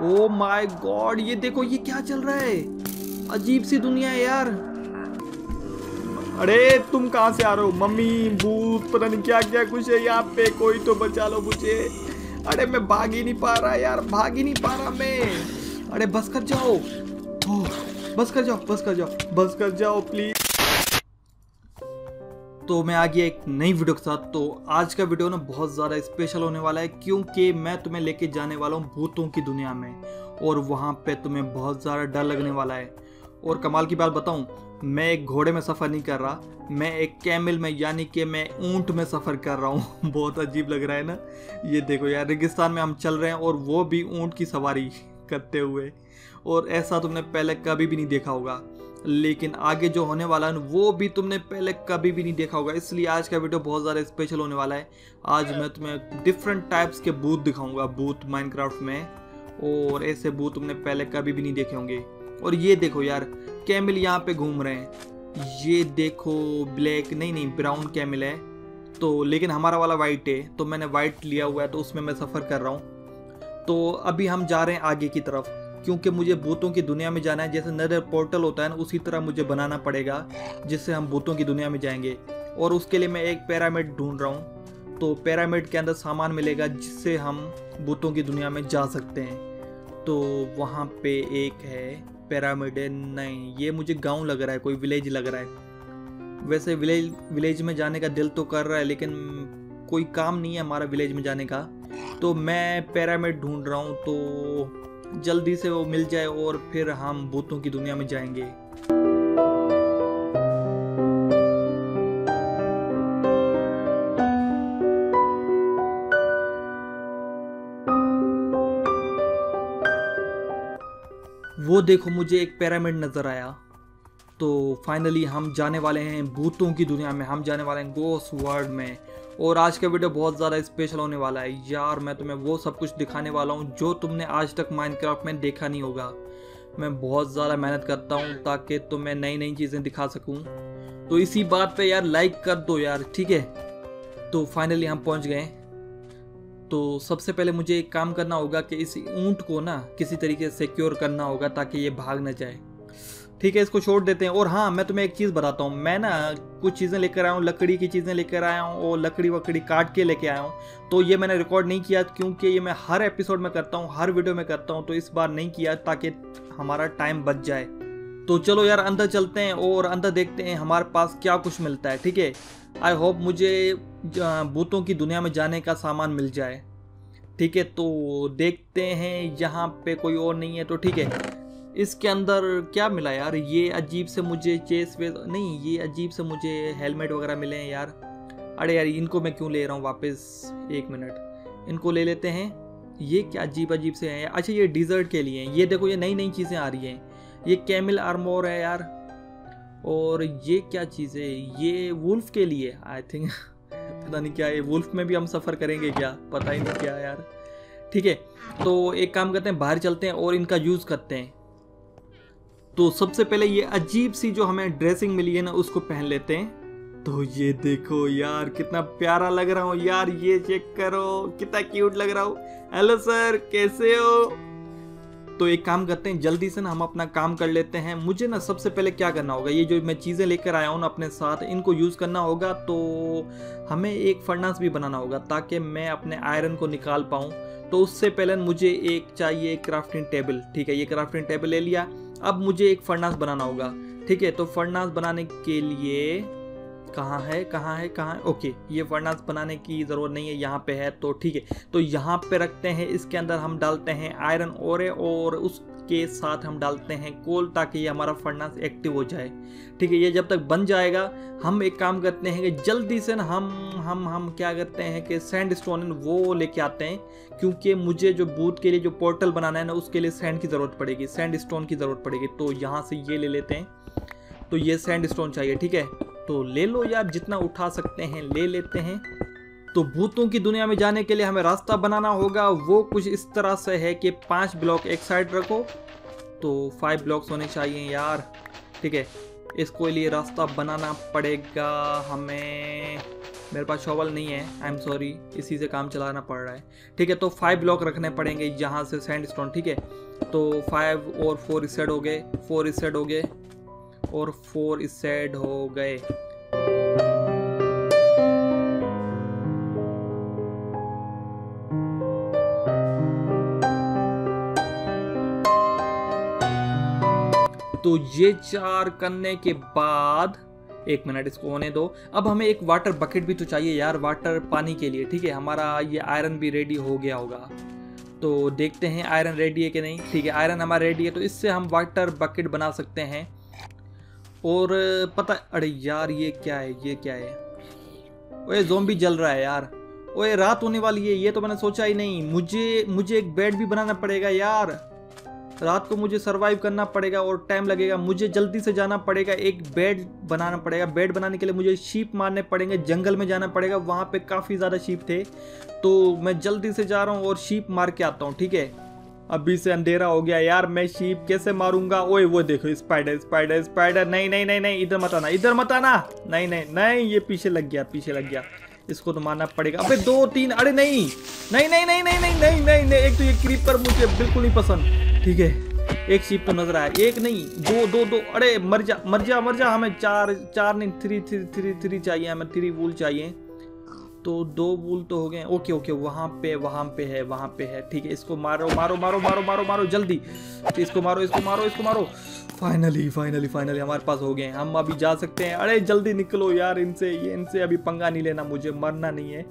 Oh my God ये देखो ये क्या चल रहा है? अजीब सी दुनिया है यार। अरे तुम कहाँ से आ रहे हो? मम्मी भूत पता नहीं क्या क्या कुछ है यहाँ पे कोई तो बचा लो मुझे। अरे मैं भाग ही नहीं पा रहा यार भाग ही नहीं पा रहा मैं। अरे बस कर जाओ। ओह, बस कर जाओ बस कर जाओ बस कर जाओ प्लीज़ तो मैं आ गया एक नई वीडियो के साथ। तो आज का वीडियो ना बहुत ज़्यादा स्पेशल होने वाला है, क्योंकि मैं तुम्हें लेके जाने वाला हूँ भूतों की दुनिया में, और वहाँ पे तुम्हें बहुत ज़्यादा डर लगने वाला है। और कमाल की बात बताऊँ, मैं एक घोड़े में सफ़र नहीं कर रहा, मैं एक कैमिल में, यानी कि मैं ऊँट में सफ़र कर रहा हूँ। बहुत अजीब लग रहा है ना? ये देखो यार, रेगिस्तान में हम चल रहे हैं, और वो भी ऊँट की सवारी करते हुए। और ऐसा तुमने पहले कभी भी नहीं देखा होगा। लेकिन आगे जो होने वाला है, वो भी तुमने पहले कभी भी नहीं देखा होगा। इसलिए आज का वीडियो बहुत ज़्यादा स्पेशल होने वाला है। आज मैं तुम्हें डिफरेंट टाइप्स के बूथ दिखाऊँगा बूथ माइनक्राफ्ट में। और ऐसे बूथ तुमने पहले कभी भी नहीं देखे होंगे। और ये देखो यार, कैमिल यहाँ पे घूम रहे हैं। ये देखो ब्लैक नहीं नहीं ब्राउन कैमिल है। तो लेकिन हमारा वाला वाइट है तो मैंने वाइट लिया हुआ है तो उसमें मैं सफ़र कर रहा हूँ। तो अभी हम जा रहे हैं आगे की तरफ़। क्योंकि मुझे भूतों की दुनिया में जाना है, जैसे नदर पोर्टल होता है ना, उसी तरह मुझे बनाना पड़ेगा, जिससे हम भूतों की दुनिया में जाएँगे। और उसके लिए मैं एक पैरामिड ढूंढ रहा हूँ। तो पैरामिड के अंदर सामान मिलेगा, जिससे हम भूतों की दुनिया में जा सकते हैं। तो वहाँ पे एक है पैरामिड नहीं, ये मुझे गाँव लग रहा है, कोई विलेज लग रहा है। वैसे विलेज विलेज में जाने का दिल तो कर रहा है, लेकिन कोई काम नहीं है हमारा विलेज में जाने का। तो मैं पैरामिड ढूंढ रहा हूँ तो जल्दी से वो मिल जाए और फिर हम भूतों की दुनिया में जाएँगे। वो देखो, मुझे एक पैरामिड नज़र आया। तो फाइनली हम जाने वाले हैं भूतों की दुनिया में। हम जाने वाले हैं गोस वर्ल्ड में। और आज का वीडियो बहुत ज़्यादा स्पेशल होने वाला है। यार, मैं तुम्हें वो सब कुछ दिखाने वाला हूँ जो तुमने आज तक माइनक्राफ्ट में देखा नहीं होगा। मैं बहुत ज़्यादा मेहनत करता हूँ ताकि तुम्हें नई नई चीज़ें दिखा सकूँ। तो इसी बात पे यार लाइक कर दो यार, ठीक है? तो फाइनली हम पहुँच गए। तो सबसे पहले मुझे एक काम करना होगा कि इस ऊँट को ना किसी तरीके से सिक्योर करना होगा ताकि ये भाग ना जाए। ठीक है, इसको छोड़ देते हैं। और हाँ मैं तुम्हें एक चीज़ बताता हूँ। मैं ना कुछ चीज़ें लेकर आया हूँ, लकड़ी की चीज़ें लेकर आया हूँ और लकड़ी वकड़ी काट के लेके आया हूँ। तो ये मैंने रिकॉर्ड नहीं किया क्योंकि ये मैं हर एपिसोड में करता हूँ, हर वीडियो में करता हूँ तो इस बार नहीं किया ताकि हमारा टाइम बच जाए। तो चलो यार, अंदर चलते हैं और अंदर देखते हैं हमारे पास क्या कुछ मिलता है, ठीक है? आई होप मुझे भूतों की दुनिया में जाने का सामान मिल जाए। ठीक है तो देखते हैं, यहाँ पे कोई और नहीं है तो ठीक है। इसके अंदर क्या मिला यार? ये अजीब से मुझे चेस वे नहीं, ये अजीब से मुझे हेलमेट वगैरह मिले हैं यार। अरे यार, इनको मैं क्यों ले रहा हूँ वापस? एक मिनट इनको ले लेते हैं। ये क्या अजीब अजीब से हैं? अच्छा ये डिज़र्ट के लिए हैं। ये देखो, ये नई नई चीज़ें आ रही हैं। ये कैमिल आर्मोर है यार। और ये क्या चीज़ है? ये वुल्फ के लिए। आई थिंक पता नहीं क्या है। वुल्फ में भी हम सफ़र करेंगे क्या? पता ही नहीं क्या यार। ठीक है तो एक काम करते हैं, बाहर चलते हैं और इनका यूज़ करते हैं। तो सबसे पहले ये अजीब सी जो हमें ड्रेसिंग मिली है ना, उसको पहन लेते हैं। तो ये देखो यार, कितना प्यारा लग रहा हूँ यार, ये चेक करो, कितना क्यूट लग रहा हूँ। हेलो सर कैसे हो? तो एक काम करते हैं, जल्दी से ना हम अपना काम कर लेते हैं। मुझे ना सबसे पहले क्या करना होगा, ये जो मैं चीज़ें लेकर आया हूँ ना अपने साथ, इनको यूज़ करना होगा तो हमें एक फर्नास भी बनाना होगा, ताकि मैं अपने आयरन को निकाल पाऊँ। तो उससे पहले मुझे एक चाहिए क्राफ्टिंग टेबल ठीक है? ये क्राफ्टिंग टेबल ले लिया। अब मुझे एक फरनास बनाना होगा। ठीक है तो फरनास बनाने के लिए कहाँ है कहाँ है कहाँ है? ओके, ये फरनास बनाने की ज़रूरत नहीं है, यहाँ पे है तो ठीक है। तो यहाँ पे रखते हैं, इसके अंदर हम डालते हैं आयरन ओरे और उसके साथ हम डालते हैं कोल ताकि ये हमारा फर्नास एक्टिव हो जाए। ठीक है, ये जब तक बन जाएगा, हम एक काम करते हैं कि जल्दी से ना हम हम हम क्या करते हैं कि सैंड स्टोन वो लेके आते हैं, क्योंकि मुझे जो बूथ के लिए जो पोर्टल बनाना है ना, उसके लिए सैंड की ज़रूरत पड़ेगी सैंड स्टोन की ज़रूरत पड़ेगी। तो यहाँ से ये ले लेते हैं। तो ये सैंड स्टोन चाहिए, ठीक है? तो ले लो यार जितना उठा सकते हैं, ले लेते हैं। तो भूतों की दुनिया में जाने के लिए हमें रास्ता बनाना होगा। वो कुछ इस तरह से है कि पाँच ब्लॉक एक साइड रखो। तो फाइव ब्लॉक्स होने चाहिए यार। ठीक है, इसको लिए रास्ता बनाना पड़ेगा हमें। मेरे पास शॉवल नहीं है आई एम सॉरी इसी से काम चलाना पड़ रहा है। ठीक है तो फाइव ब्लॉक रखने पड़ेंगे यहाँ से सैंड स्टोन ठीक है? तो फाइव और फोर इस साइड हो गए फोर इस साइड हो गए और फोर इस साइड हो गए। तो ये चार करने के बाद, एक मिनट इसको होने दो। अब हमें एक वाटर बकेट भी तो चाहिए यार वाटर पानी के लिए, ठीक है? हमारा ये आयरन भी रेडी हो गया होगा। तो देखते हैं आयरन रेडी है कि नहीं। ठीक है आयरन हमारा रेडी है तो इससे हम वाटर बकेट बना सकते हैं। और पता, अरे यार, ये क्या है, ये क्या है? ओए जोम्बी जल रहा है यार। ओए, रात होने वाली है, ये तो मैंने सोचा ही नहीं। मुझे मुझे एक बेड भी बनाना पड़ेगा यार। रात को मुझे सर्वाइव करना पड़ेगा और टाइम लगेगा मुझे जल्दी से जाना पड़ेगा एक बेड बनाना पड़ेगा बेड बनाने के लिए मुझे शीप मारने पड़ेंगे जंगल में जाना पड़ेगा वहाँ पे काफ़ी ज़्यादा शीप थे तो मैं जल्दी से जा रहा हूँ और शीप मार के आता हूँ ठीक है अभी से अंधेरा हो गया यार मैं शीप कैसे मारूँगा ओए वो देखो स्पाइडर स्पाइडर स्पाइडर नहीं नहीं नहीं नहीं इधर मत आना इधर मत आना नहीं नहीं नहीं ये पीछे लग गया पीछे लग गया इसको तो मारना पड़ेगा अबे दो तीन अरे नहीं नहीं नहीं नहीं नहीं नहीं नहीं नहीं नहीं एक तो ये क्रीपर मुझे बिल्कुल नहीं पसंद ठीक है, एक शीप तो नज़र आया। एक नहीं, दो दो दो, अरे, मर जा मर जा मर जा, हमें चार चार नहीं थ्री थ्री थ्री थ्री चाहिए, हमें थ्री वूल चाहिए। तो दो वूल तो हो गए ओके ओके वहाँ पे वहाँ पे है, वहाँ पे है, ठीक है, इसको मारो मारो मारो मारो मारो मारो, जल्दी। इसको मारो इसको मारो इसको मारो। फाइनली फाइनली फाइनली हमारे पास हो गए, हम अभी जा सकते हैं। अरे, जल्दी निकलो यार इनसे, ये इनसे अभी पंगा नहीं लेना मुझे, मरना नहीं है।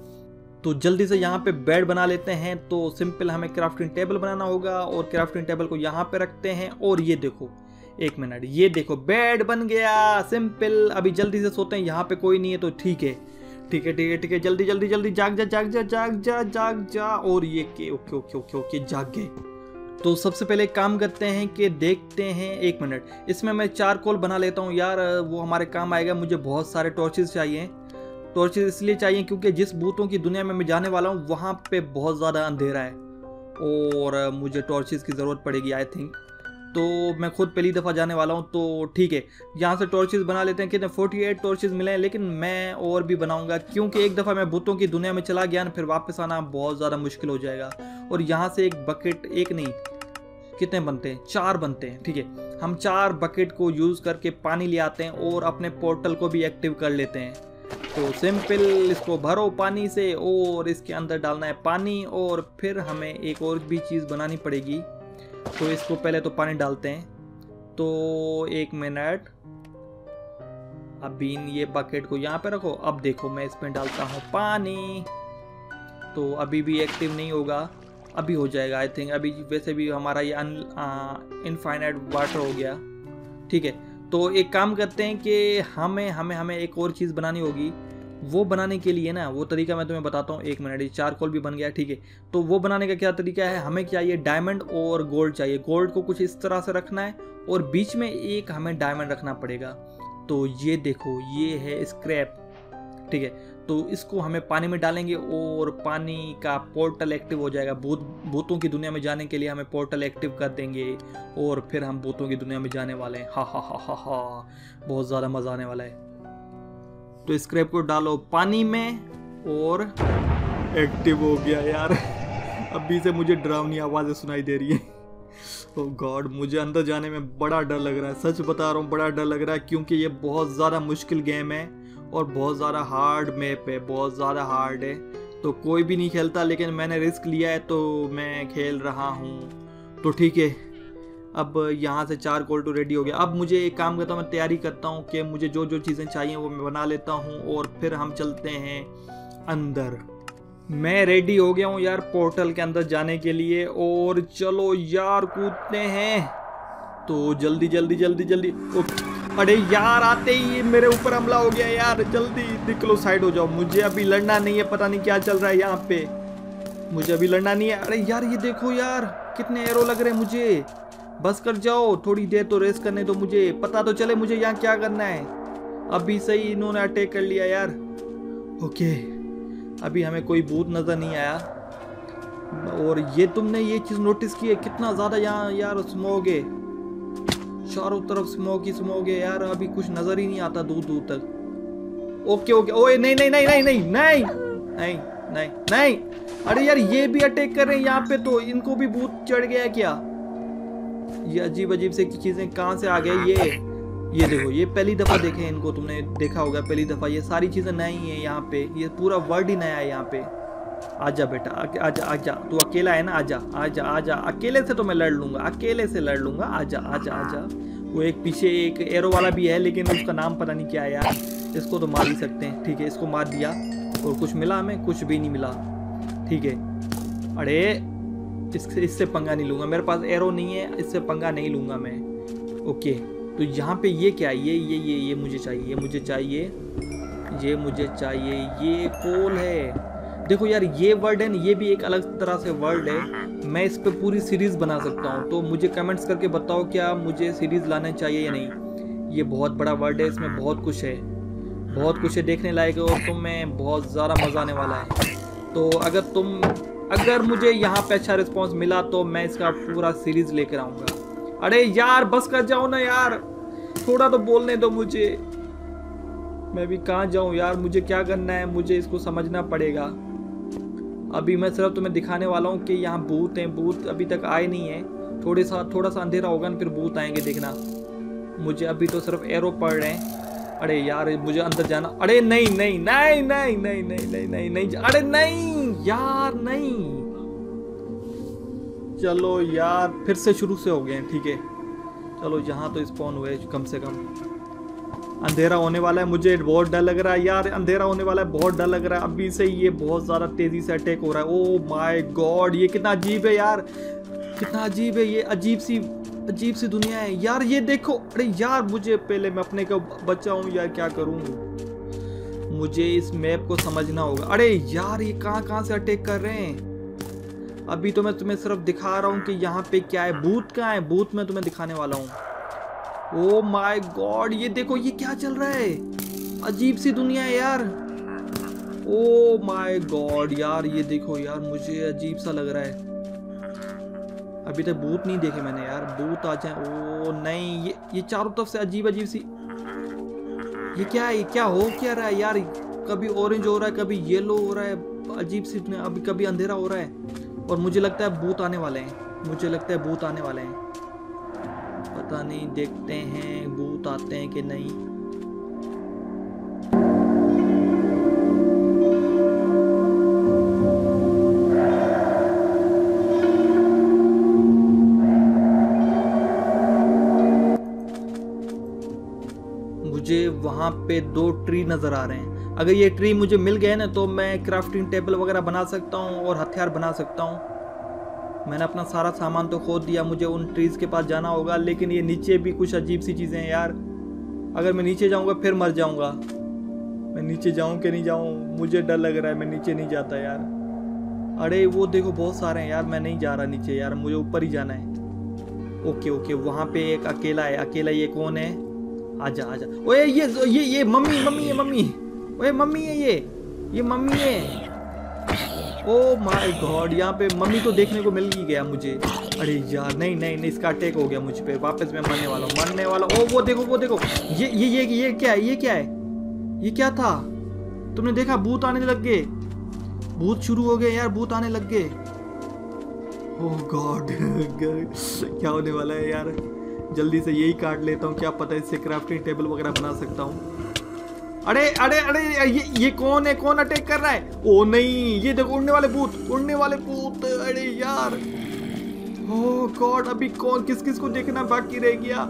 तो जल्दी से यहाँ पे बेड बना लेते हैं तो सिंपल हमें क्राफ्टिंग टेबल बनाना होगा और क्राफ्टिंग टेबल को यहाँ पे रखते हैं और ये देखो, एक मिनट ये देखो बेड बन गया सिंपल अभी जल्दी से सोते हैं, यहाँ पे कोई नहीं है तो ठीक है ठीक है ठीक है ठीक है, जल्दी जल्दी जल्दी, जाग जा जाग जा जाग जा जाग जा, और ये के, ओके ओके ओके ओके, जाग गए। तो सबसे पहले काम करते हैं कि देखते हैं, एक मिनट इसमें मैं चार कोल बना लेता हूँ, यार, वो हमारे काम आएगा, मुझे बहुत सारे टॉर्चेस चाहिए टॉर्चेस इसलिए चाहिए क्योंकि जिस भूतों की दुनिया में मैं जाने वाला हूँ, वहाँ पे बहुत ज़्यादा अंधेरा है। और मुझे टॉर्चेस की ज़रूरत पड़ेगी आई थिंक तो मैं खुद पहली दफ़ा जाने वाला हूँ तो ठीक है। यहाँ से टॉर्चेस बना लेते हैं, कितने? फोर्टी एट टॉर्चेस मिले हैं, लेकिन मैं और भी बनाऊँगा, क्योंकि एक दफ़ा मैं भूतों की दुनिया में चला गया ना, फिर वापस आना बहुत ज़्यादा मुश्किल हो जाएगा। और यहाँ से एक बकेट एक नहीं, कितने बनते हैं? चार बनते हैं, ठीक है। हम चार बकेट को यूज़ करके पानी ले आते हैं और अपने पोर्टल को भी एक्टिव कर लेते हैं। तो सिंपल इसको भरो पानी से और इसके अंदर डालना है पानी और फिर हमें एक और भी चीज़ बनानी पड़ेगी। तो इसको पहले तो पानी डालते हैं। तो एक मिनट। अभी ये बकेट को यहाँ पे रखो। अब देखो मैं इसमें डालता हूँ पानी। तो अभी भी एक्टिव नहीं होगा। अभी हो जाएगा आई थिंक अभी वैसे भी हमारा ये इनफाइनाइट वाटर हो गया। ठीक है। तो एक काम करते हैं कि हमें हमें हमें एक और चीज़ बनानी होगी। वो बनाने के लिए ना, वो तरीका मैं तुम्हें बताता हूँ, एक मिनट चार कोल भी बन गया, ठीक है। तो वो बनाने का क्या तरीका है? हमें चाहिए डायमंड और गोल्ड चाहिए? गोल्ड को कुछ इस तरह से रखना है और बीच में एक हमें डायमंड रखना पड़ेगा। तो ये देखो, ये है स्क्रैप। ठीक है? तो इसको हमें पानी में डालेंगे और पानी का पोर्टल एक्टिव हो जाएगा। भूत, भूतों की दुनिया में जाने के लिए हमें पोर्टल एक्टिव कर देंगे और फिर हम भूतों की दुनिया में जाने वाले हैं। हा हा हा हा हा। बहुत ज़्यादा मज़ा आने वाला है। तो स्क्रैप को डालो पानी में और एक्टिव हो गया यार। अभी से मुझे डरावनी आवाज़ें सुनाई दे रही है। ओ oh गॉड मुझे अंदर जाने में बड़ा डर लग रहा है। सच बता रहा हूँ, बड़ा डर लग रहा है क्योंकि ये बहुत ज़्यादा मुश्किल गेम है। और बहुत ज़्यादा हार्ड मैप है बहुत ज़्यादा हार्ड है। तो कोई भी नहीं खेलता, लेकिन मैंने रिस्क लिया है तो मैं खेल रहा हूँ। तो ठीक है, अब यहाँ से चार कोल टू रेडी हो गया। अब मुझे एक काम करता हूँ, मैं तैयारी करता हूँ कि मुझे जो जो चीज़ें चाहिए वो मैं बना लेता हूँ, और फिर हम चलते हैं अंदर। मैं रेडी हो गया हूँ यार पोर्टल के अंदर जाने के लिए, और चलो यार कूदते हैं। तो जल्दी जल्दी जल्दी जल्दी अरे यार, आते ही मेरे ऊपर हमला हो गया यार। जल्दी निकलो साइड हो जाओ। मुझे अभी लड़ना नहीं है, पता नहीं क्या चल रहा है यहाँ पे। मुझे अभी लड़ना नहीं है। अरे यार, ये देखो यार, कितने एरो लग रहे हैं मुझे। बस कर जाओ, थोड़ी देर तो रेस करने दो मुझे। पता तो चले मुझे यहाँ क्या करना है। अभी सही इन्होंने अटैक कर लिया यार। ओके, अभी हमें कोई भूत नज़र नहीं आया। और ये तुमने ये चीज़ नोटिस की है, कितना ज़्यादा यहाँ यार स्मोग है। चारों तरफ़ स्मोक ही स्मोक है यार, अभी कुछ नज़र ही नहीं आता दूर दूर तक। ओके ओके, ओए, नहीं नहीं नहीं नहीं नहीं नहीं नहीं नहीं नहीं। अरे यार, ये भी अटैक कर रहे हैं यहाँ पे तो इनको भी भूत चढ़ गया क्या? ये अजीब अजीब से चीज़ें कहाँ से आ गए? ये ये देखो, ये पहली दफ़ा देखे इनको, तुमने देखा होगा पहली दफ़ा। ये सारी चीज़ें नई है यहाँ पे। ये पूरा वर्ड ही नया है यहाँ पे। आजा बेटा आजा आजा। तू अकेला है ना? आजा आजा आजा। अकेले से तो मैं लड़ लूँगा, अकेले से लड़ लूँगा। आजा आजा आजा। वो एक पीछे एक एरो वाला भी है, लेकिन उसका नाम पता नहीं क्या है यार। इसको तो मार ही सकते हैं, ठीक है? इसको मार दिया, और कुछ मिला हमें, कुछ भी नहीं मिला। ठीक है? अरे, इससे इससे पंगा नहीं लूँगा। मेरे पास एरो नहीं है, इससे पंगा नहीं लूँगा मैं। ओके तो यहाँ पे ये क्या है? ये ये ये ये मुझे चाहिए, ये मुझे चाहिए, ये मुझे चाहिए, ये कोल है। देखो यार ये वर्ड है ना ये भी एक अलग तरह से वर्ड है। मैं इस पर पूरी सीरीज़ बना सकता हूँ। तो मुझे कमेंट्स करके बताओ क्या मुझे सीरीज़ लाना चाहिए या नहीं। ये बहुत बड़ा वर्ड है इसमें बहुत कुछ है। बहुत कुछ है देखने लायक है और तुम्हें बहुत ज़्यादा मज़ा आने वाला है। तो अगर तुम अगर मुझे यहाँ पे अच्छा रिस्पॉन्स मिला तो मैं इसका पूरा सीरीज़ लेकर आऊँगा। अरे यार बस कर जाओ ना यार। थोड़ा तो बोलने दो मुझे। मैं भी कहाँ जाऊँ यार? मुझे क्या करना है? मुझे इसको समझना पड़ेगा। अभी मैं सिर्फ़ तुम्हें दिखाने वाला हूँ कि यहाँ भूत हैं, भूत अभी तक आए नहीं है। थोड़े सा, थोड़ा सा अंधेरा होगा ना, फिर भूत आएँगे देखना। मुझे अभी तो सिर्फ़ एरो पड़ रहे हैं। अरे यार, मुझे अंदर जाना, अरे नहीं नहीं नहीं नहीं नहीं नहीं नहीं नहीं नहीं, अरे नहीं, यार नहीं। चलो यार, फिर से शुरू से हो गए हैं, ठीक है। चलो यहाँ तो स्पॉन हुए कम से कम। अंधेरा होने वाला है, मुझे बहुत डर लग रहा है यार, अंधेरा होने वाला है, बहुत डर लग रहा है। अभी से ये बहुत ज़्यादा तेज़ी से अटैक हो रहा है। ओ माय गॉड ये कितना अजीब है यार। कितना अजीब है ये, अजीब सी अजीब सी दुनिया है। यार ये देखो, अरे यार मुझे पहले मैं अपने को बचाऊं यार क्या करूँ? मुझे इस मैप को समझना होगा। अरे यार ये कहाँ कहाँ से अटैक कर रहे हैं? अभी तो मैं तुम्हें सिर्फ़ दिखा रहा हूँ कि यहाँ पे क्या है। भूत कहाँ है? भूत मैं तुम्हें दिखाने वाला हूँ। ओ माय गॉड ये देखो, ये क्या चल रहा है? अजीब सी दुनिया है यार। ओ माय गॉड यार, ये देखो यार, मुझे अजीब सा लग रहा है। अभी तक भूत नहीं देखे मैंने यार, भूत आ जाए। ओ नहीं, ये ये चारों तरफ़ से अजीब अजीब सी। ये क्या है क्या हो क्या रहा है यार? कभी ऑरेंज हो रहा है, कभी येलो हो रहा है, अजीब सी, अभी कभी अंधेरा हो रहा है। और मुझे लगता है भूत आने वाले हैं, मुझे लगता है भूत आने वाले हैं। पता नहीं, देखते हैं, भूत आते हैं कि नहीं। मुझे वहाँ पे दो ट्री नज़र आ रहे हैं। अगर ये ट्री मुझे मिल गए ना तो मैं क्राफ्टिंग टेबल वगैरह बना सकता हूँ और हथियार बना सकता हूँ। मैंने अपना सारा सामान तो खो दिया, मुझे उन ट्रीज़ के पास जाना होगा, लेकिन ये नीचे भी कुछ अजीब सी चीज़ें हैं यार। अगर मैं नीचे जाऊँगा, फिर मर जाऊँगा। मैं नीचे जाऊँ कि नहीं जाऊँ? मुझे डर लग रहा है, मैं नीचे नहीं जाता यार। अरे, वो देखो, बहुत सारे हैं यार, मैं नहीं जा रहा नीचे यार, मुझे ऊपर ही जाना है। ओके ओके, वहाँ पे एक अकेला है, अकेला ये कौन है? आजा आजा। ओए, ये ये ये, मम्मी मम्मी है मम्मी। ओए, मम्मी है ये ये मम्मी है। ओ माय गॉड यहाँ पे मम्मी तो देखने को मिल ही गया मुझे। अरे यार, नहीं नहीं नहीं, इसका अटैक हो गया मुझ पे। वापस मैं मरने वाला हूँ, मरने वाला ओ वो देखो वो देखो। ये ये ये ये क्या है, ये क्या है? ये क्या था? तुमने देखा, भूत आने लग गए। भूत शुरू हो गए यार, भूत आने लग गए। ओह गॉड क्या होने वाला है यार? जल्दी से यही काट लेता हूँ, क्या पता है इससे क्राफ्टिंग टेबल वगैरह बना सकता हूँ। अरे अरे अरे, ये ये कौन है? कौन अटैक कर रहा है? ओ, नहीं, ये देखो, उड़ने वाले भूत, उड़ने वाले भूत, अरे यार। ओह गॉड अभी कौन किस किस को देखना बाकी रह गया?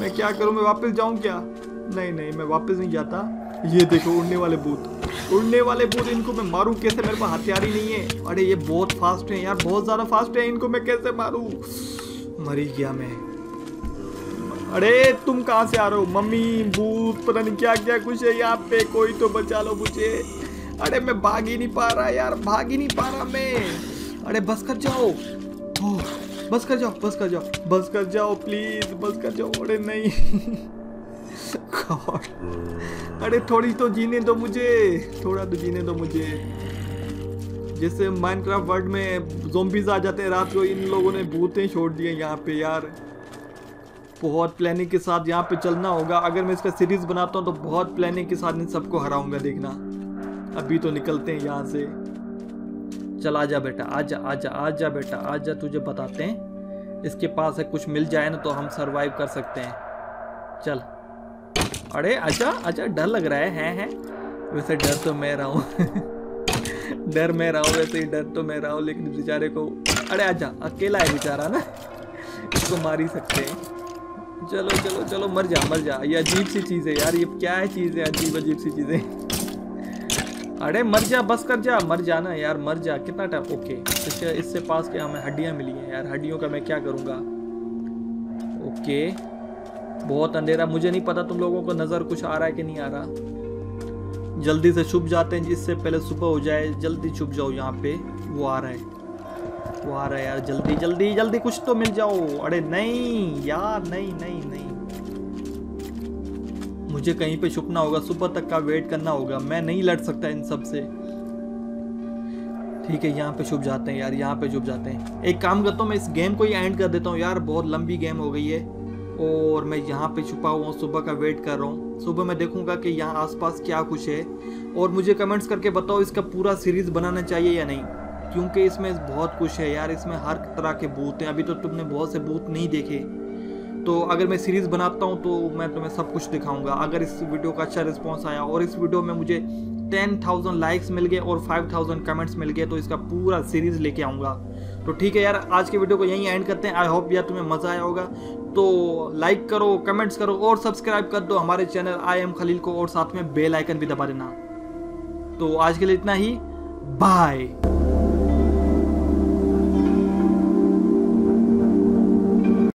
मैं क्या करूँ, मैं वापस जाऊँ क्या? नहीं नहीं, मैं वापस नहीं जाता। ये देखो, उड़ने वाले भूत, उड़ने वाले भूत, इनको मैं मारूं कैसे? मेरे पास हथियार ही नहीं है। अरे, ये बहुत फास्ट है यार, बहुत ज़्यादा फास्ट है, इनको मैं कैसे मारूं? मरी गया मैं। अरे तुम कहाँ से आ रहे हो? मम्मी भूत पता नहीं क्या क्या कुछ है यहाँ पे। कोई तो बचा लो मुझे। अरे मैं भाग ही नहीं पा रहा यार भाग ही नहीं पा रहा मैं। अरे बस कर जाओ। ओह, बस कर जाओ बस कर जाओ। बस कर जाओ प्लीज़ बस कर जाओ। अरे नहीं। अरे थोड़ी तो जीने दो मुझे। थोड़ा तो जीने दो मुझे। जैसे माइनक्राफ्ट वर्ल्ड में जोम्बीज आ जाते हैं रात को इन लोगों ने भूतें छोड़ दिए यहाँ पे यार। बहुत प्लानिंग के साथ यहाँ पे चलना होगा। अगर मैं इसका सीरीज़ बनाता हूँ तो बहुत प्लानिंग के साथ इन सबको हराऊँगा देखना। अभी तो निकलते हैं यहाँ से। चल, आजा बेटा, आजा आजा आजा बेटा, आजा, तुझे बताते हैं। इसके पास है कुछ मिल जाए ना तो हम सरवाइव कर सकते हैं। चल। अरे अच्छा अच्छा डर लग रहा है, हैं हैं। वैसे डर तो मैं रहा हूँ। डर मैं रहा हूँ, वैसे ही डर तो मैं रहा हूँ, लेकिन बेचारे को अरे, आजा, अकेला है बेचारा ना। इसको मार ही सकते हैं। चलो चलो चलो, मर जा मर जा। ये अजीब सी चीज़ है यार, ये क्या है चीज़ है अजीब अजीब सी चीज़ें। अरे, मर जा, बस कर जा। मर जाना यार, मर जा। कितना टाइम ओके इससे इससे पास के हमें हड्डियाँ मिली हैं यार। हड्डियों का मैं क्या करूँगा? ओके बहुत अंधेरा। मुझे नहीं पता तुम लोगों को नज़र कुछ आ रहा है कि नहीं आ रहा। जल्दी से छुप जाते हैं जिससे पहले सुबह हो जाए। जल्दी छुप जाओ यहाँ पे। वो आ रहा है। वो आ रहा है यार, जल्दी जल्दी जल्दी कुछ तो मिल जाओ। अरे नहीं यार, नहीं नहीं नहीं। मुझे कहीं पे छुपना होगा, सुबह तक का वेट करना होगा। मैं नहीं लड़ सकता इन सबसे। ठीक है, यहाँ पे छुप जाते हैं यार, यहाँ पे छुप जाते हैं। एक काम करता हूँ, मैं इस गेम को ही एंड कर देता हूँ यार, बहुत लंबी गेम हो गई है। और मैं यहाँ पे छुपा हुआ हूँ, सुबह का वेट कर रहा हूँ। सुबह मैं देखूँगा कि यहाँ आसपास क्या कुछ है। और मुझे कमेंट्स करके बताओ, इसका पूरा सीरीज़ बनाना चाहिए या नहीं। क्योंकि इसमें बहुत कुछ है यार, इसमें हर तरह के बूथ हैं। अभी तो तुमने बहुत से बूथ नहीं देखे। तो अगर मैं सीरीज़ बनाता हूँ तो मैं तुम्हें सब कुछ दिखाऊँगा। अगर इस वीडियो का अच्छा रिस्पॉन्स आया और इस वीडियो में मुझे टेन थाउज़ेंड लाइक्स मिल गए और फाइव थाउज़ेंड कमेंट्स मिल गए तो इसका पूरा सीरीज़ लेके आऊँगा। तो ठीक है यार, आज के वीडियो को यहीं एंड करते हैं। आई होप यार तुम्हें मज़ा आया होगा। तो लाइक करो कमेंट्स करो और सब्सक्राइब कर दो हमारे चैनल आई एम खलील को और साथ में बेल आइकन भी दबा देना। तो आज के लिए इतना ही। बाय